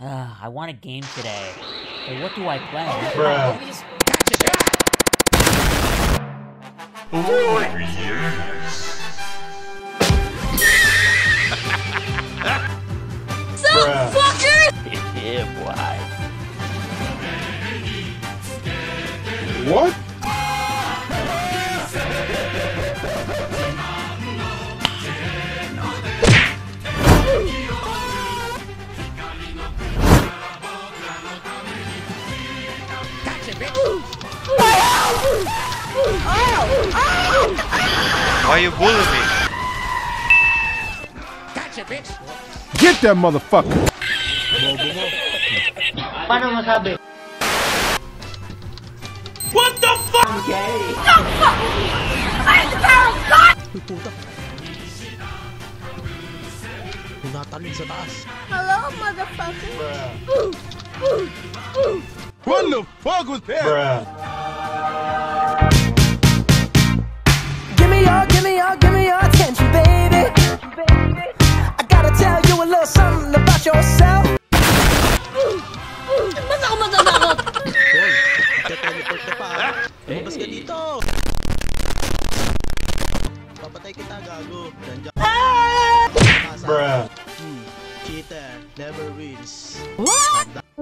Uh, I want a game today. But what do I play? Bruh. Oh, yes. Bruh. yeah, boy. What? Why you bullying me? Get that motherfucker. Paano masabi? Hello, motherfucker. What the fuck was that? Bruh. Give me your, give me your, give me your attention, baby. I gotta tell you a little something about yourself. Ba't ako matatakot? Teleport ka pa. ha? Lumabas ka dito. Papatay kita, gago. Nandiyan ka. Bruh. Hmm. Cheater. Never wins.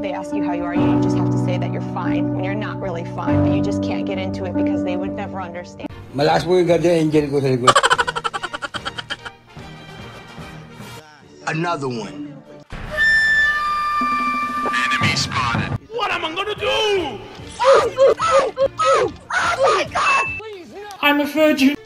They ask you how you are, you just have to say that you're fine when you're not really fine, but you just can't get into it because they would never understand. Malakas po yung guardian angel ko sa likod. Another one. I'm a virgin.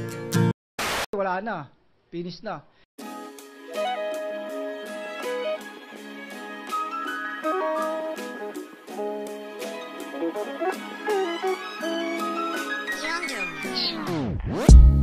Wala na. Finish na. Younger.